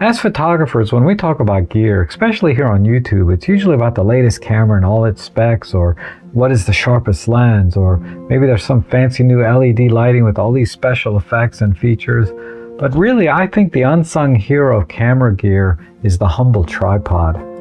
As photographers, when we talk about gear, especially here on YouTube, it's usually about the latest camera and all its specs, or what is the sharpest lens, or maybe there's some fancy new LED lighting with all these special effects and features. But really, I think the unsung hero of camera gear is the humble tripod.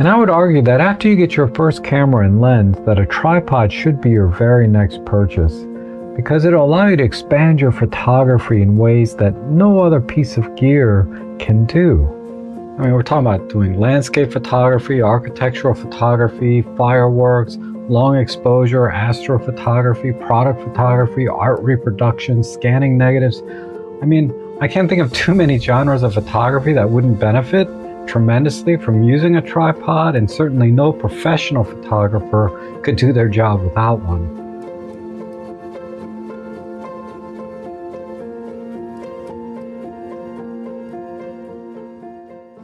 And I would argue that after you get your first camera and lens, that a tripod should be your very next purchase because it'll allow you to expand your photography in ways that no other piece of gear can do. I mean, we're talking about doing landscape photography, architectural photography, fireworks, long exposure, astrophotography, product photography, art reproduction, scanning negatives. I mean, I can't think of too many genres of photography that wouldn't benefit tremendously from using a tripod, and certainly no professional photographer could do their job without one.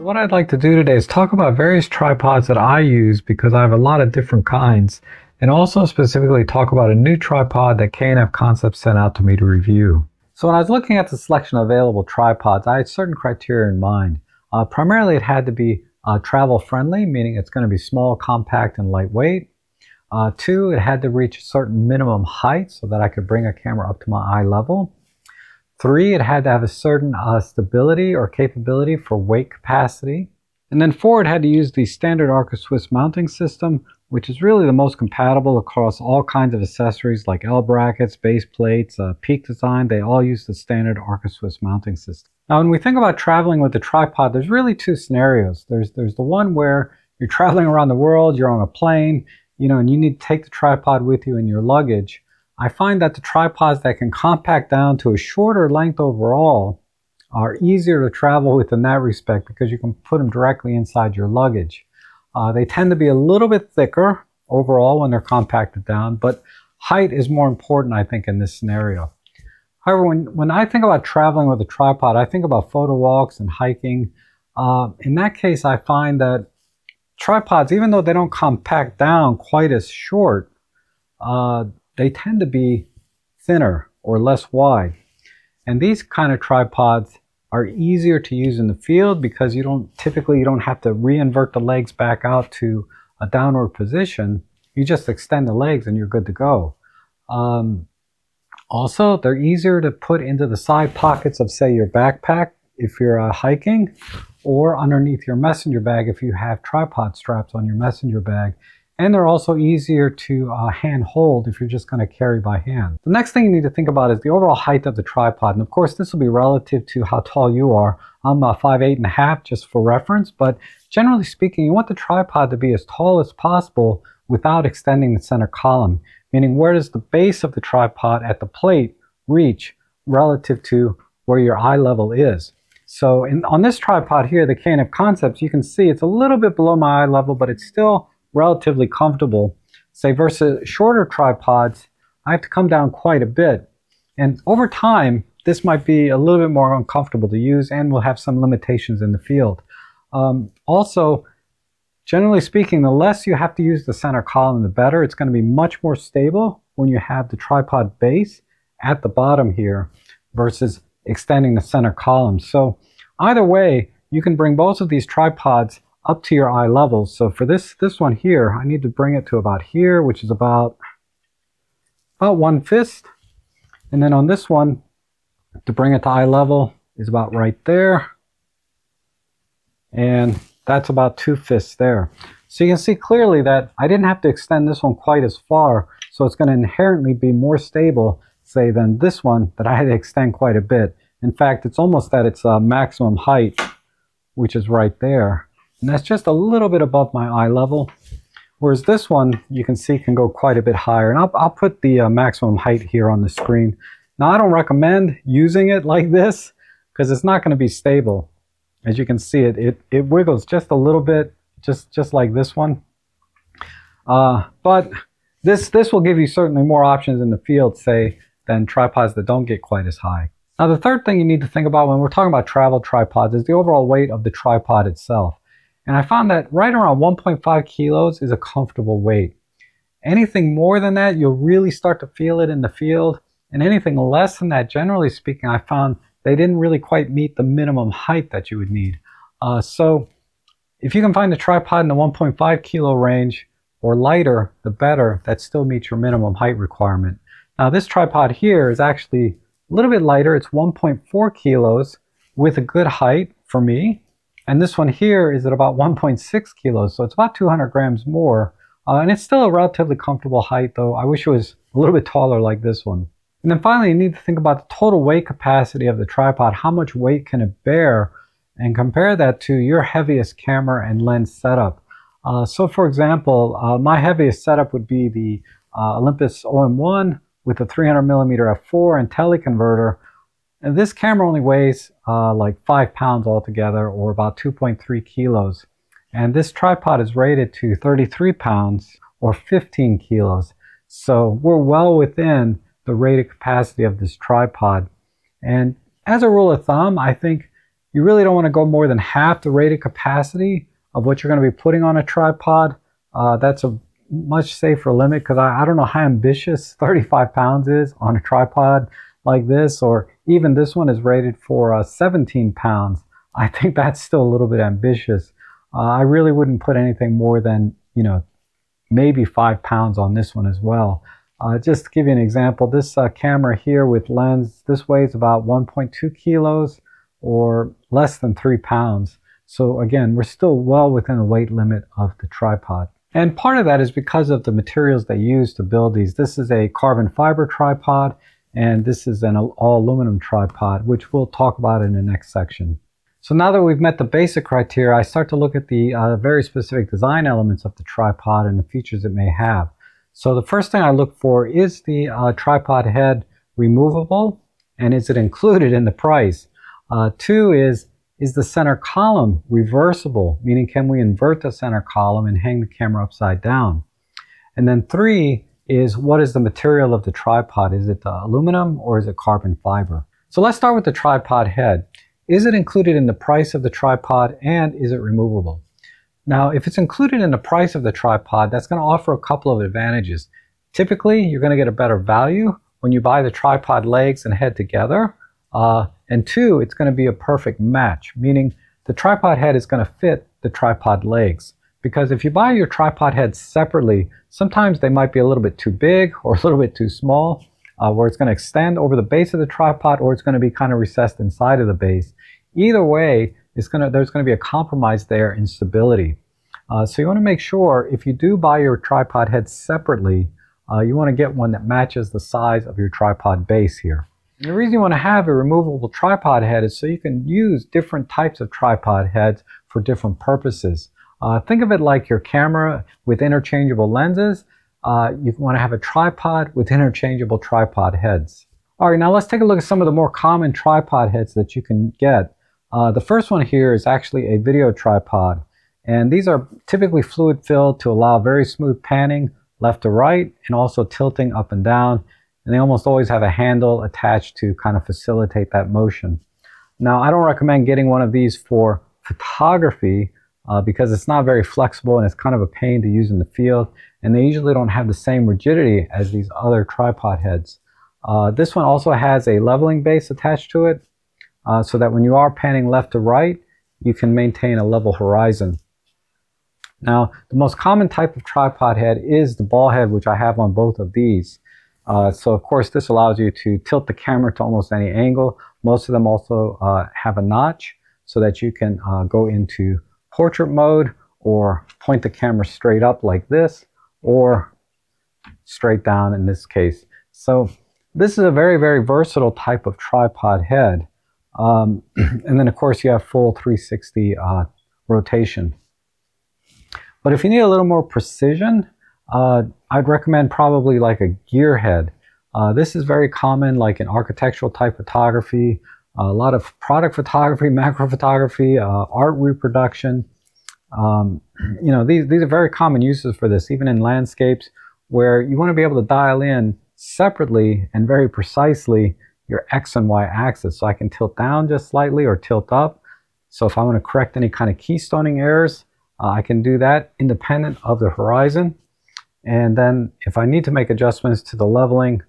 What I'd like to do today is talk about various tripods that I use because I have a lot of different kinds, and also specifically talk about a new tripod that K&F Concepts sent out to me to review. So when I was looking at the selection of available tripods, I had certain criteria in mind. Uh, primarily, it had to be uh, travel friendly, meaning it's going to be small, compact, and lightweight. Uh, two, it had to reach a certain minimum height so that I could bring a camera up to my eye level. Three, it had to have a certain uh, stability or capability for weight capacity. And then four, it had to use the standard Arca Swiss mounting system, which is really the most compatible across all kinds of accessories like L brackets, base plates, uh, Peak Design. They all use the standard Arca Swiss mounting system. Now, when we think about traveling with a tripod, there's really two scenarios. There's, there's the one where you're traveling around the world, you're on a plane, you know, and you need to take the tripod with you in your luggage. I find that the tripods that can compact down to a shorter length overall are easier to travel with in that respect because you can put them directly inside your luggage. Uh, they tend to be a little bit thicker overall when they're compacted down, but height is more important, I think, in this scenario. However, when, when I think about traveling with a tripod, I think about photo walks and hiking. Uh, in that case, I find that tripods, even though they don't compact down quite as short, uh, they tend to be thinner or less wide. And these kind of tripods are easier to use in the field because you don't typically you don't have to reinvert the legs back out to a downward position. You just extend the legs and you're good to go. Um, also, they're easier to put into the side pockets of, say, your backpack if you're uh, hiking, or underneath your messenger bag if you have tripod straps on your messenger bag. And they're also easier to uh, hand hold if you're just going to carry by hand. The next thing you need to think about is the overall height of the tripod. And of course, this will be relative to how tall you are. I'm uh, 5'8 and a half just for reference, but generally speaking, you want the tripod to be as tall as possible without extending the center column meaning where does the base of the tripod at the plate reach relative to where your eye level is. So in, on this tripod here, the K&F Concepts, you can see it's a little bit below my eye level, but it's still relatively comfortable. Say versus shorter tripods, I have to come down quite a bit. And over time, this might be a little bit more uncomfortable to use and will have some limitations in the field. Um, also, Generally speaking, the less you have to use the center column, the better. It's going to be much more stable when you have the tripod base at the bottom here versus extending the center column. So either way, you can bring both of these tripods up to your eye level. So for this, this one here, I need to bring it to about here, which is about, about one fist. And then on this one, to bring it to eye level is about right there. And that's about two fists there. So you can see clearly that I didn't have to extend this one quite as far, so it's going to inherently be more stable, say, than this one that I had to extend quite a bit. In fact, it's almost at its uh, maximum height, which is right there. And that's just a little bit above my eye level. Whereas this one, you can see, can go quite a bit higher. And I'll, I'll put the uh, maximum height here on the screen. Now, I don't recommend using it like this because it's not going to be stable. As you can see, it, it, it wiggles just a little bit, just, just like this one. Uh, but this, this will give you certainly more options in the field, say, than tripods that don't get quite as high. Now, the third thing you need to think about when we're talking about travel tripods is the overall weight of the tripod itself. And I found that right around 1.5 kilos is a comfortable weight. Anything more than that, you'll really start to feel it in the field. And anything less than that, generally speaking, I found they didn't really quite meet the minimum height that you would need. Uh, so if you can find a tripod in the 1.5 kilo range or lighter, the better. That still meets your minimum height requirement. Now this tripod here is actually a little bit lighter. It's 1.4 kilos with a good height for me. And this one here is at about 1.6 kilos, so it's about 200 grams more. Uh, and it's still a relatively comfortable height though. I wish it was a little bit taller like this one. And then finally, you need to think about the total weight capacity of the tripod. How much weight can it bear? And compare that to your heaviest camera and lens setup. Uh, so for example, uh, my heaviest setup would be the uh, Olympus OM1 with a 300 millimeter f4 and teleconverter. And this camera only weighs uh, like 5 pounds altogether or about 2.3 kilos. And this tripod is rated to 33 pounds or 15 kilos. So we're well within the rated capacity of this tripod. And as a rule of thumb, I think you really don't want to go more than half the rated capacity of what you're going to be putting on a tripod. Uh, that's a much safer limit because I, I don't know how ambitious 35 pounds is on a tripod like this, or even this one is rated for uh, 17 pounds. I think that's still a little bit ambitious. Uh, I really wouldn't put anything more than, you know, maybe five pounds on this one as well. Uh, just to give you an example, this uh, camera here with lens, this weighs about 1.2 kilos or less than three pounds. So again, we're still well within the weight limit of the tripod. And part of that is because of the materials they use to build these. This is a carbon fiber tripod, and this is an all aluminum tripod, which we'll talk about in the next section. So now that we've met the basic criteria, I start to look at the uh, very specific design elements of the tripod and the features it may have. So the first thing I look for is the uh, tripod head removable, and is it included in the price? Uh, two is, is the center column reversible? Meaning, can we invert the center column and hang the camera upside down? And then three is, what is the material of the tripod? Is it aluminum or is it carbon fiber? So let's start with the tripod head. Is it included in the price of the tripod and is it removable? Now, if it's included in the price of the tripod, that's going to offer a couple of advantages. Typically, you're going to get a better value when you buy the tripod legs and head together. Uh, and two, it's going to be a perfect match, meaning the tripod head is going to fit the tripod legs. Because if you buy your tripod head separately, sometimes they might be a little bit too big or a little bit too small, uh, where it's going to extend over the base of the tripod or it's going to be kind of recessed inside of the base. Either way, it's gonna, there's going to be a compromise there in stability. Uh, so you want to make sure if you do buy your tripod head separately, uh, you want to get one that matches the size of your tripod base here. And the reason you want to have a removable tripod head is so you can use different types of tripod heads for different purposes. Uh, think of it like your camera with interchangeable lenses. Uh, you want to have a tripod with interchangeable tripod heads. All right, now let's take a look at some of the more common tripod heads that you can get. Uh, the first one here is actually a video tripod. And these are typically fluid filled to allow very smooth panning left to right and also tilting up and down and they almost always have a handle attached to kind of facilitate that motion. Now, I don't recommend getting one of these for photography uh, because it's not very flexible and it's kind of a pain to use in the field, and they usually don't have the same rigidity as these other tripod heads. Uh, this one also has a leveling base attached to it, uh, so that when you are panning left to right, you can maintain a level horizon. Now, the most common type of tripod head is the ball head, which I have on both of these. Uh, so of course this allows you to tilt the camera to almost any angle. Most of them also uh, have a notch so that you can uh, go into portrait mode or point the camera straight up like this or straight down in this case. So this is a very, very versatile type of tripod head. Um, and then of course you have full 360 uh, rotation. But if you need a little more precision, uh, I'd recommend probably like a gear head. Uh, this is very common like in architectural type photography, a lot of product photography, macro photography, uh, art reproduction. Um, you know, these, these are very common uses for this, even in landscapes where you want to be able to dial in separately and very precisely your X and Y axis. So I can tilt down just slightly or tilt up. So if I want to correct any kind of keystoning errors, uh, I can do that independent of the horizon. And then if I need to make adjustments to the leveling,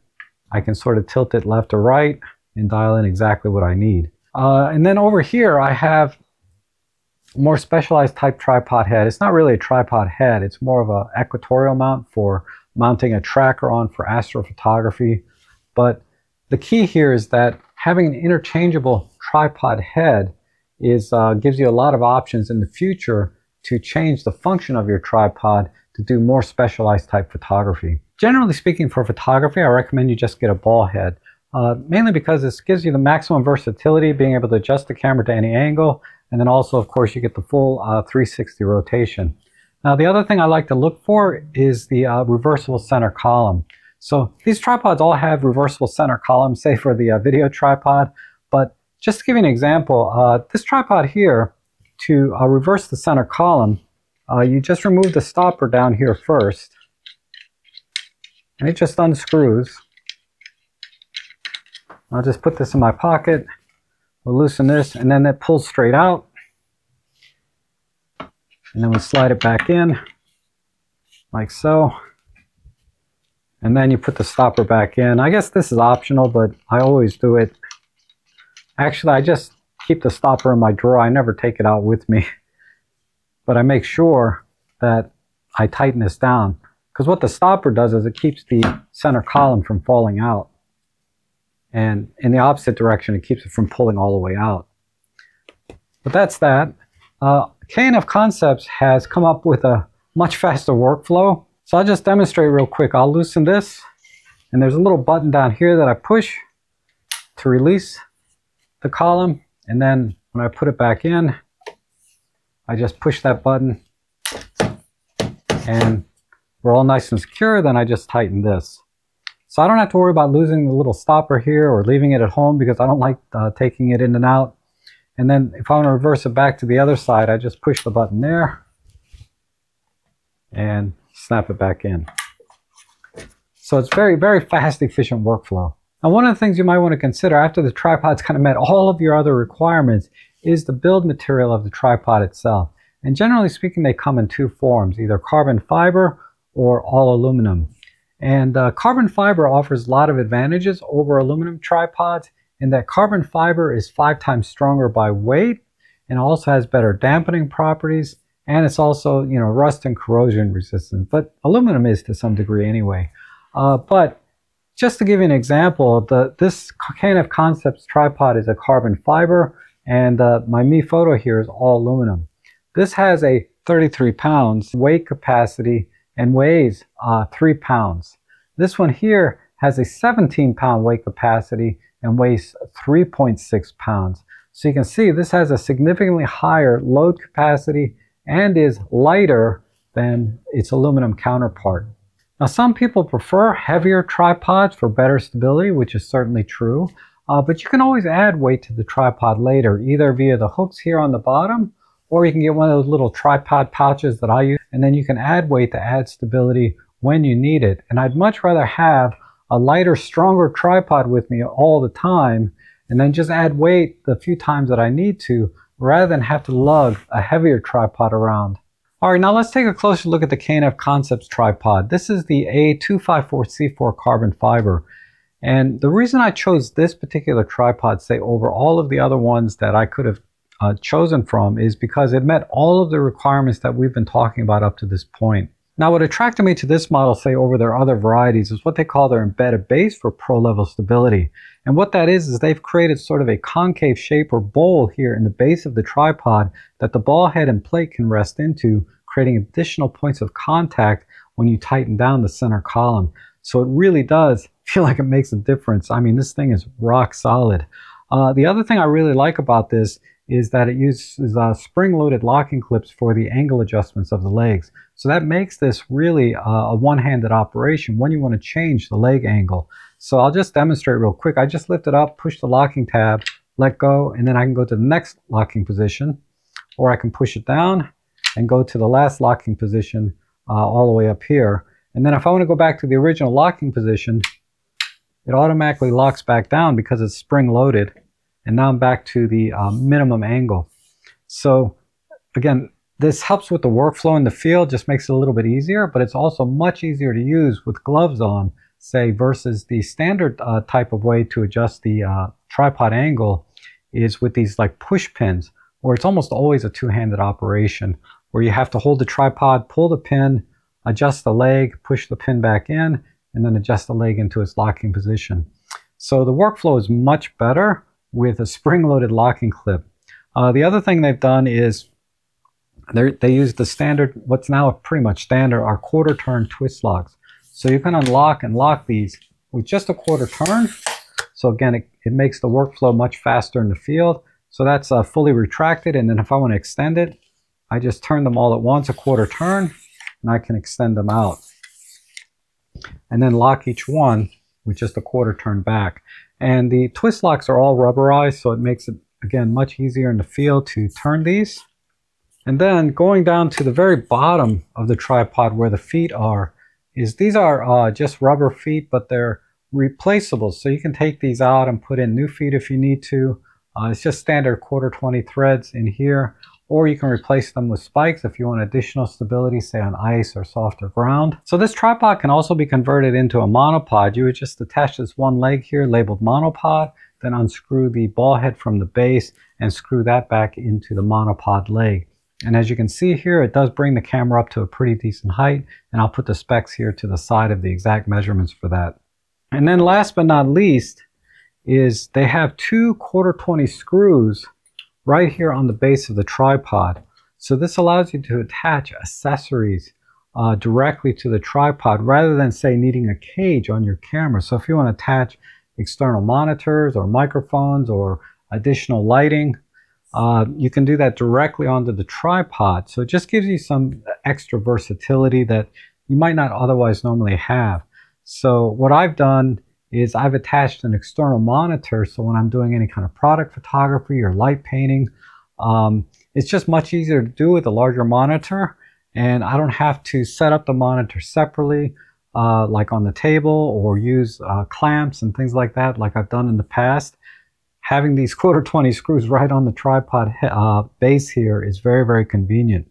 I can sort of tilt it left or right and dial in exactly what I need. Uh, and then over here, I have more specialized type tripod head. It's not really a tripod head. It's more of an equatorial mount for mounting a tracker on for astrophotography. But the key here is that having an interchangeable tripod head is uh, gives you a lot of options in the future to change the function of your tripod to do more specialized type photography. Generally speaking for photography, I recommend you just get a ball head, uh, mainly because this gives you the maximum versatility, being able to adjust the camera to any angle, and then also, of course, you get the full uh, 360 rotation. Now, the other thing I like to look for is the uh, reversible center column. So these tripods all have reversible center columns, say for the uh, video tripod, but just to give you an example, uh, this tripod here, to uh, reverse the center column, uh, you just remove the stopper down here first, and it just unscrews. I'll just put this in my pocket, we'll loosen this, and then it pulls straight out. And then we slide it back in, like so. And then you put the stopper back in. I guess this is optional, but I always do it. Actually, I just keep the stopper in my drawer. I never take it out with me. But I make sure that I tighten this down. Because what the stopper does is it keeps the center column from falling out. And in the opposite direction, it keeps it from pulling all the way out. But that's that. Uh, K&F Concepts has come up with a much faster workflow. So I'll just demonstrate real quick. I'll loosen this. And there's a little button down here that I push to release the column. And then when I put it back in, I just push that button and we're all nice and secure. Then I just tighten this. So I don't have to worry about losing the little stopper here or leaving it at home because I don't like uh, taking it in and out. And then if I want to reverse it back to the other side, I just push the button there and snap it back in. So it's very, very fast, efficient workflow. Now, one of the things you might want to consider after the tripod's kind of met all of your other requirements is the build material of the tripod itself. And generally speaking, they come in two forms, either carbon fiber or all aluminum. And uh, carbon fiber offers a lot of advantages over aluminum tripods in that carbon fiber is five times stronger by weight and also has better dampening properties and it's also you know rust and corrosion resistant but aluminum is to some degree anyway uh, but just to give you an example, the, this K&F Concepts tripod is a carbon fiber, and uh, my MeFOTO here is all aluminum. This has a 33 pounds weight capacity and weighs uh, 3 pounds. This one here has a 17 pound weight capacity and weighs 3.6 pounds. So you can see this has a significantly higher load capacity and is lighter than its aluminum counterpart. Now, some people prefer heavier tripods for better stability, which is certainly true, uh, but you can always add weight to the tripod later, either via the hooks here on the bottom, or you can get one of those little tripod pouches that I use, and then you can add weight to add stability when you need it. And I'd much rather have a lighter, stronger tripod with me all the time, and then just add weight the few times that I need to, rather than have to lug a heavier tripod around. All right, now let's take a closer look at the K&F Concepts tripod. This is the A254C4 carbon fiber. And the reason I chose this particular tripod, say, over all of the other ones that I could have uh, chosen from is because it met all of the requirements that we've been talking about up to this point. Now, what attracted me to this model, say, over their other varieties is what they call their embedded base for pro-level stability. And what that is, is they've created sort of a concave shape or bowl here in the base of the tripod that the ball head and plate can rest into, creating additional points of contact when you tighten down the center column. So it really does feel like it makes a difference. I mean, this thing is rock solid. Uh, the other thing I really like about this is that it uses uh, spring-loaded locking clips for the angle adjustments of the legs. So that makes this really uh, a one-handed operation when you want to change the leg angle. So I'll just demonstrate real quick. I just lift it up, push the locking tab, let go, and then I can go to the next locking position, or I can push it down and go to the last locking position uh, all the way up here. And then if I want to go back to the original locking position, it automatically locks back down because it's spring-loaded and now I'm back to the uh, minimum angle. So again, This helps with the workflow in the field, just makes it a little bit easier, but it's also much easier to use with gloves on, say, versus the standard uh, type of way to adjust the uh, tripod angle is with these like push pins, where it's almost always a two-handed operation, where you have to hold the tripod, pull the pin, adjust the leg, push the pin back in, and then adjust the leg into its locking position. So the workflow is much better with a spring-loaded locking clip. Uh, the other thing they've done is they use the standard, what's now pretty much standard, are quarter turn twist locks. So you can unlock and lock these with just a quarter turn. So again, it, it makes the workflow much faster in the field. So that's uh, fully retracted. And then if I want to extend it, I just turn them all at once, a quarter turn, and I can extend them out. And then lock each one with just a quarter turn back. And the twist locks are all rubberized, so it makes it, again, much easier in the field to turn these. And then going down to the very bottom of the tripod where the feet are, is these are uh, just rubber feet, but they're replaceable. So you can take these out and put in new feet if you need to. Uh, it's just standard quarter 20 threads in here, or you can replace them with spikes if you want additional stability, say on ice or softer ground. So this tripod can also be converted into a monopod. You would just attach this one leg here labeled monopod, then unscrew the ball head from the base and screw that back into the monopod leg. And as you can see here, it does bring the camera up to a pretty decent height. And I'll put the specs here to the side of the exact measurements for that. And then last but not least is they have two quarter 20 screws right here on the base of the tripod. So this allows you to attach accessories uh, directly to the tripod rather than say needing a cage on your camera. So if you want to attach external monitors or microphones or additional lighting, uh, you can do that directly onto the tripod. So it just gives you some extra versatility that you might not otherwise normally have. So what I've done is I've attached an external monitor. So when I'm doing any kind of product photography or light painting, um, it's just much easier to do with a larger monitor. And I don't have to set up the monitor separately, uh, like on the table or use uh, clamps and things like that, like I've done in the past having these quarter 20 screws right on the tripod uh, base here is very, very convenient.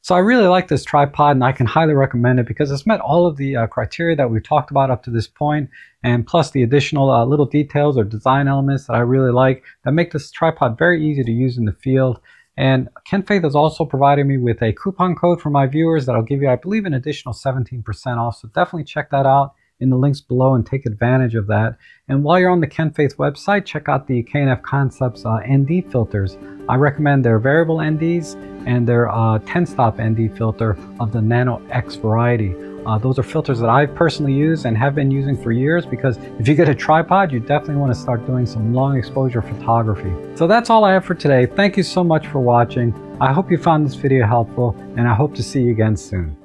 So I really like this tripod and I can highly recommend it because it's met all of the uh, criteria that we've talked about up to this point and plus the additional uh, little details or design elements that I really like that make this tripod very easy to use in the field. And Kentfaith has also provided me with a coupon code for my viewers that I'll give you, I believe, an additional 17% off. So definitely check that out in the links below and take advantage of that. And while you're on the Kentfaith website, check out the K&F Concepts uh, ND filters. I recommend their variable NDs and their 10-stop uh, ND filter of the Nano X variety. Uh, those are filters that I've personally used and have been using for years because if you get a tripod, you definitely want to start doing some long exposure photography. So that's all I have for today. Thank you so much for watching. I hope you found this video helpful and I hope to see you again soon.